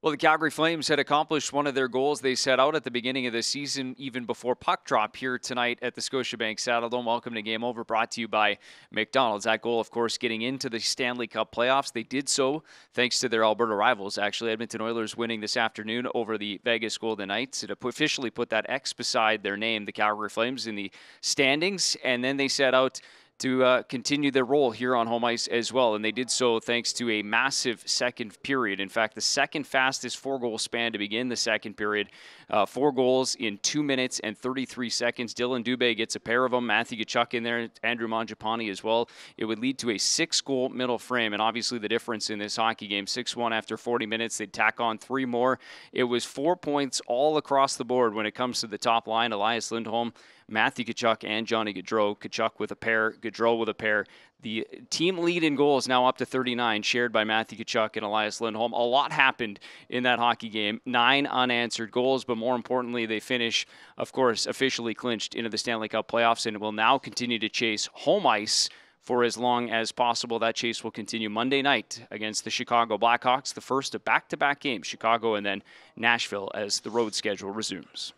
Well, the Calgary Flames had accomplished one of their goals they set out at the beginning of the season, even before puck drop here tonight at the Scotiabank Saddledome. Welcome to Game Over, brought to you by McDonald's. That goal, of course, getting into the Stanley Cup playoffs. They did so thanks to their Alberta rivals, actually. Edmonton Oilers winning this afternoon over the Vegas Golden Knights. It officially put that X beside their name, the Calgary Flames, in the standings, and then they set out to uh, continue their roll here on home ice as well. And they did so thanks to a massive second period. In fact, the second fastest four goal span to begin the second period. Uh, four goals in two minutes and 33 seconds. Dylan Dubé gets a pair of them. Matthew Tkachuk in there, Andrew Mangiapane as well. It would lead to a six goal middle frame. And obviously, the difference in this hockey game 6 1 after 40 minutes. They'd tack on three more. It was four points all across the board when it comes to the top line. Elias Lindholm Matthew Tkachuk and Johnny Gaudreau. Tkachuk with a pair, Gaudreau with a pair. The team lead in goals now up to 39, shared by Matthew Tkachuk and Elias Lindholm. A lot happened in that hockey game. Nine unanswered goals, but more importantly, they finish, of course, officially clinched into the Stanley Cup playoffs and will now continue to chase home ice for as long as possible. That chase will continue Monday night against the Chicago Blackhawks, the first of back to back games, Chicago and then Nashville, as the road schedule resumes.